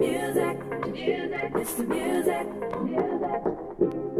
music. music, It's the music. It's